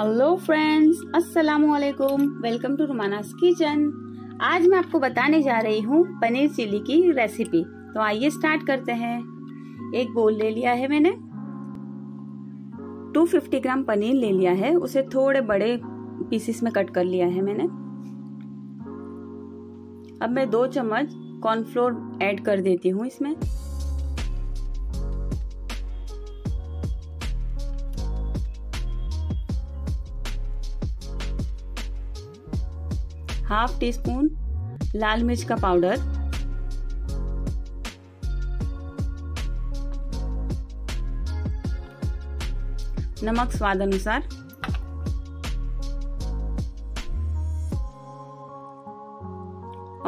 Hello friends अस्सलाम वालेकुम welcome to Rumana's kitchen आज मैं आपको बताने जा रही हूँ पनीर चिली की रेसिपी तो आइए स्टार्ट करते हैं। एक बोल ले लिया है मैंने। 250 ग्राम पनीर ले लिया है। उसे थोड़े बड़े पीसेस में कट कर लिया है मैंने। अब मैं दो चम्मच कॉर्नफ्लोर ऐड कर देती हूँ इसमें। हाफ़ टी स्पून लाल मिर्च का पाउडर। नमक स्वाद अनुसार।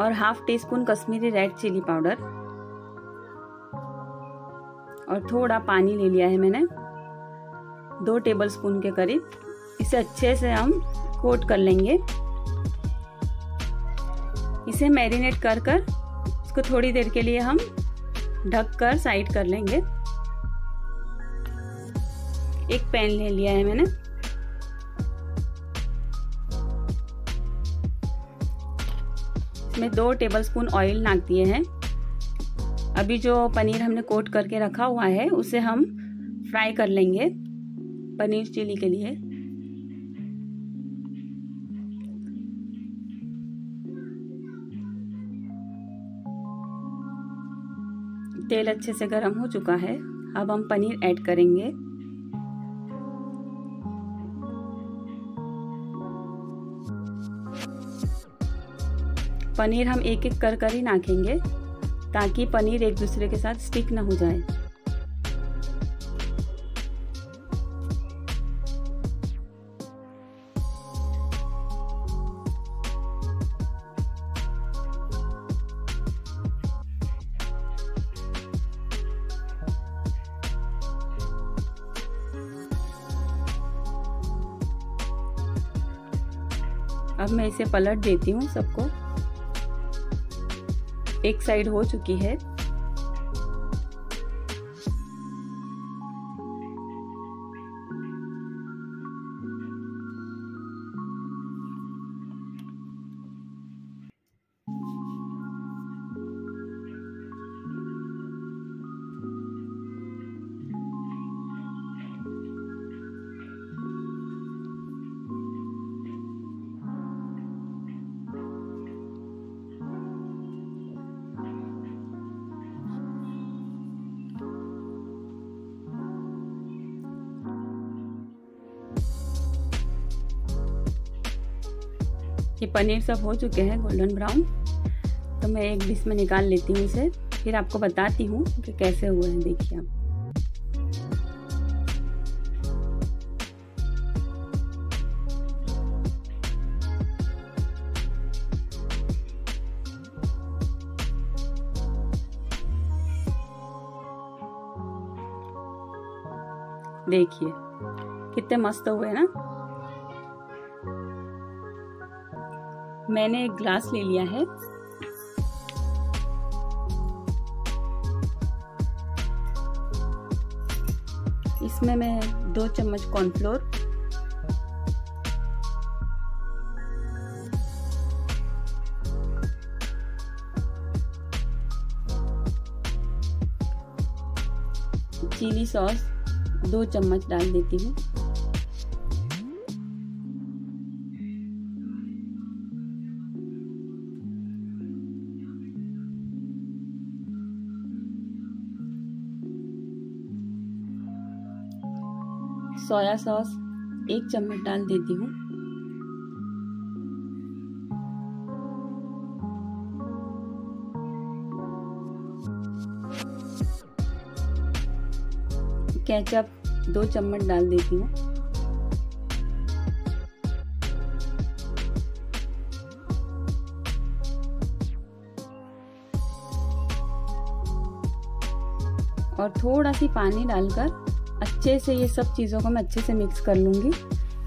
और half teaspoon Kashmiri red chilli powder. और थोड़ा पानी ले लिया है मैंने। दो टेबल स्पून के करीब। इसे अच्छे से हम कोट कर लेंगे। इसे मैरिनेट कर कर इसको थोड़ी देर के लिए हम ढक कर साइड कर लेंगे। एक पैन ले लिया है मैंने। इसमें दो टेबलस्पून ऑयल नाक दिए हैं। अभी जो पनीर हमने कोट करके रखा हुआ है, उसे हम फ्राई कर लेंगे पनीर चिली के लिए। तेल अच्छे से गर्म हो चुका है। अब हम पनीर ऐड करेंगे। पनीर हम एक एक कर कर ही नाखेंगे, ताकि पनीर एक दूसरे के साथ स्टिक ना हो जाए। अब मैं इसे पलट देती हूँ सबको। एक साइड हो चुकी है। ये पनीर सब हो चुके हैं गोल्डन ब्राउन। तो मैं एक डिश में निकाल लेती हूँ इसे, फिर आपको बताती हूँ कि कैसे हुए हैं, देखिए आप। देखिए, कितने मस्त हुए ना। मैंने एक ग्लास ले लिया है। इसमें मैं दो चम्मच कॉर्नफ्लोर चिली सॉस दो चम्मच डाल देती हूँ। सोया सॉस एक चम्मच डाल देती हूँ। केचप दो चम्मच डाल देती हूँ। और थोड़ा सी पानी डालकर अच्छे से ये सब चीज़ों को मैं अच्छे से मिक्स कर लूँगी।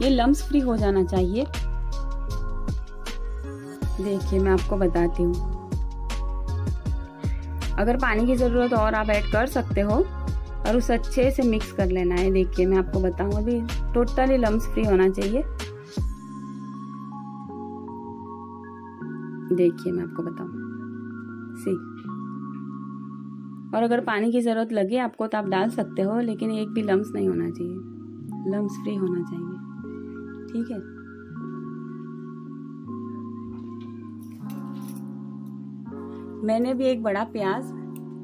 ये लम्स फ्री हो जाना चाहिए। देखिए, मैं आपको बताती हूँ। अगर पानी की ज़रूरत और आप ऐड कर सकते हो और उसे अच्छे से मिक्स कर लेना है, देखिए, मैं आपको बताऊँ अभी। टोटली लम्स फ्री होना चाहिए। देखिए, मैं आपको बताऊँ। सी और अगर पानी की ज़रूरत लगे आपको तो आप डाल सकते हो, लेकिन एक भी लम्स नहीं होना चाहिए। लम्स फ्री होना चाहिए। ठीक है? मैंने भी एक बड़ा प्याज,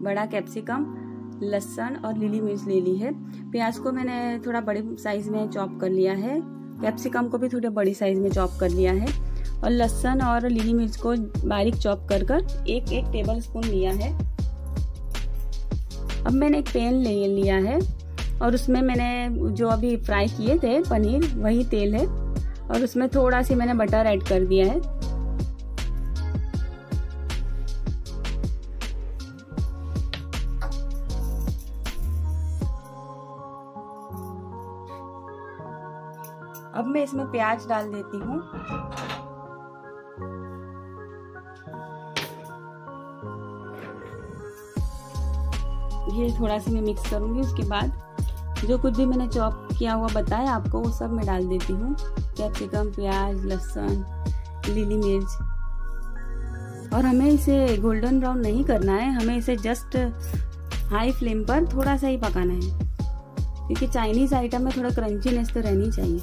बड़ा कैप्सिकम लहसन और लीली मिर्च ले ली है। प्याज को मैंने थोड़ा बड़े साइज़ में चॉप कर लिया है। कैप्सिकम को भी थोड़े बड़ी साइज़ में चॉप कर लिया है। और लहसन और लीली मिर्च को बारीक चॉप कर कर एक एक टेबल स्पून लिया है। अब मैंने एक पैन ले लिया है और उसमें मैंने जो अभी फ्राई किए थे पनीर, वही तेल है और उसमें थोड़ा सी मैंने बटर ऐड कर दिया है। अब मैं इसमें प्याज डाल देती हूँ। थोड़ा सा मैं मिक्स करूँगी, उसके बाद जो कुछ भी मैंने चॉप किया हुआ बताया आपको, वो सब मैं डाल देती हूँ। कैप्सिकम प्याज, लहसुन, लीली मिर्च। और हमें इसे गोल्डन ब्राउन नहीं करना है, हमें इसे जस्ट हाई फ्लेम पर थोड़ा सा ही पकाना है। क्योंकि चाइनीज़ आइटम में थोड़ा क्रंचीनेस तो रहनी चाहिए।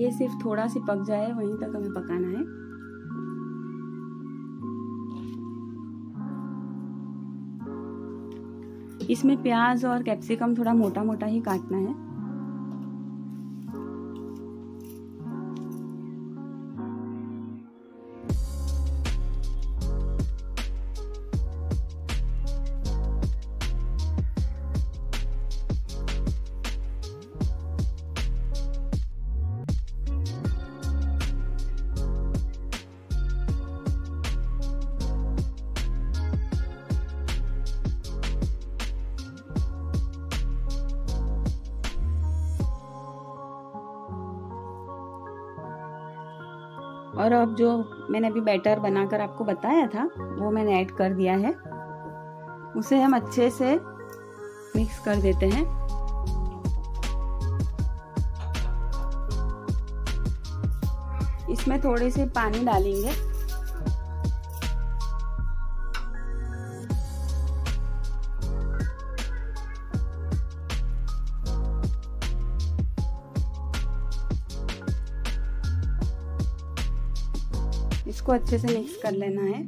ये सिर्फ़ थोड़ा सी पक जाए, वहीं तक हमें पकाना है। इसमें प्याज और कैप्सिकम थोड़ा मोटा मोटा ही काटना है। और अब जो मैंने अभी बैटर बनाकर आपको बताया था, वो मैंने ऐड कर दिया है। उसे हम अच्छे से मिक्स कर देते हैं। इसमें थोड़े से पानी डालेंगे। इसको अच्छे से मिक्स कर लेना है।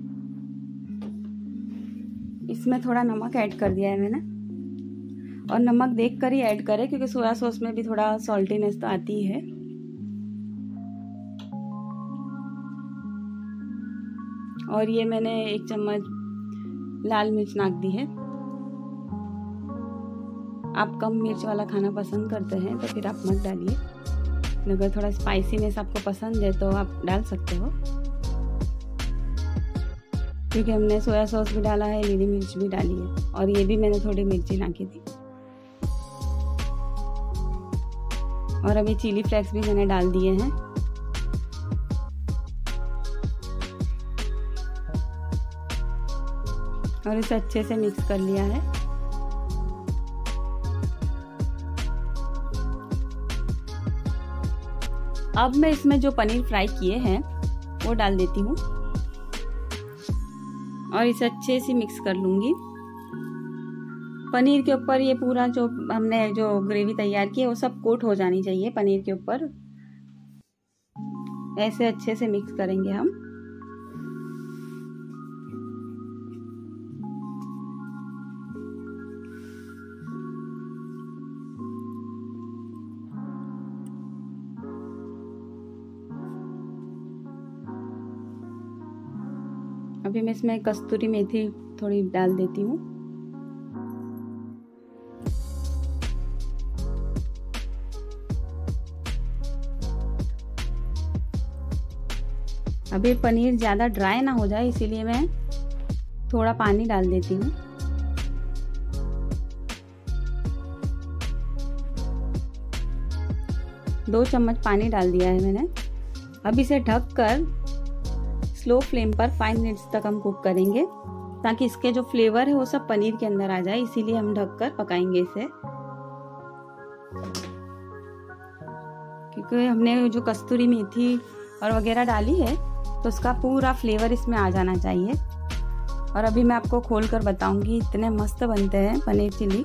इसमें थोड़ा नमक ऐड कर दिया है मैंने। और नमक देख कर ही ऐड करें, क्योंकि सोया सॉस में भी थोड़ा सॉल्टीनेस तो आती है और ये मैंने एक चम्मच लाल मिर्च नाक दी है। आप कम मिर्च वाला खाना पसंद करते हैं तो फिर आप मत डालिए। अगर थोड़ा स्पाइसीनेस आपको पसंद है तो आप डाल सकते हो। क्योंकि हमने सोया सॉस भी डाला है, नीली मिर्च भी डाली है और ये भी मैंने थोड़ी मिर्ची नाकी दी और अभी चिली फ्लेक्स भी मैंने डाल दिए हैं। और इसे अच्छे से मिक्स कर लिया है। अब मैं इसमें जो पनीर फ्राई किए हैं, वो डाल देती हूँ। और इसे अच्छे से मिक्स कर लूँगी। पनीर के ऊपर ये पूरा जो हमने जो ग्रेवी तैयार की है, वो सब कोट हो जानी चाहिए पनीर के ऊपर। ऐसे अच्छे से मिक्स करेंगे हम। अभी मैं इसमें कस्तूरी मेथी थोड़ी डाल देती हूँ। अभी पनीर ज़्यादा ड्राई ना हो जाए, इसीलिए मैं थोड़ा पानी डाल देती हूँ। दो चम्मच पानी डाल दिया है मैंने। अब इसे ढक कर स्लो फ्लेम पर फाइव मिनट्स तक हम कुक करेंगे ताकि इसके जो फ्लेवर है वो सब पनीर के अंदर आ जाए, इसीलिए हम ढककर पकाएँगे इसे। क्योंकि हमने जो कस्तूरी मेथी और वगैरह डाली है तो उसका पूरा फ्लेवर इसमें आ जाना चाहिए। और अभी मैं आपको खोल कर बताऊँगी, इतने मस्त बनते हैं पनीर चिली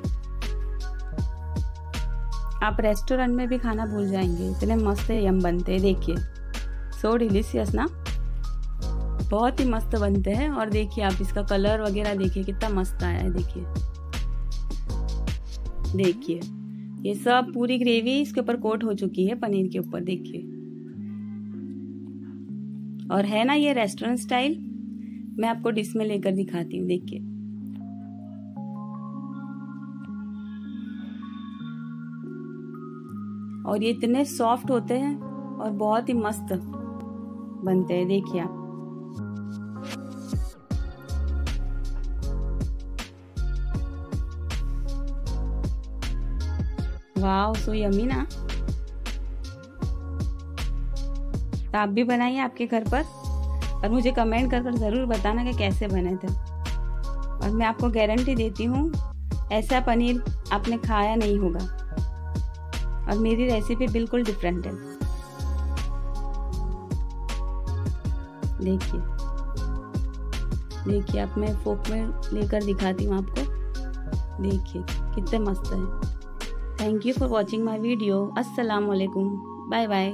आप रेस्टोरेंट में भी खाना भूल जाएँगे, इतने मस्त यम बनते हैं, देखिए। सो डिलीशियस ना? बहुत ही मस्त बनते हैं और देखिए आप इसका कलर वगैरह देखिए, कितना मस्त आया है, देखिए। देखिए, ये सब पूरी ग्रेवी इसके ऊपर कोट हो चुकी है पनीर के ऊपर, देखिए। और है ना ये रेस्टोरेंट स्टाइल मैं आपको डिश में लेकर दिखाती हूँ, देखिए। और ये इतने सॉफ्ट होते हैं और बहुत ही मस्त बनते हैं, देखिए आप। वाह सो यमी ना? तो आप भी बनाइए आपके घर पर और मुझे कमेंट कर कर ज़रूर बताना कि कैसे बने थे। और मैं आपको गारंटी देती हूँ, ऐसा पनीर आपने खाया नहीं होगा। और मेरी रेसिपी बिल्कुल डिफरेंट है। देखिए। देखिए, अब मैं फोक में लेकर दिखाती हूँ आपको। देखिए, कितने मस्त है। Thank you for watching my video अस्सलाम वालेकुम बाय बाय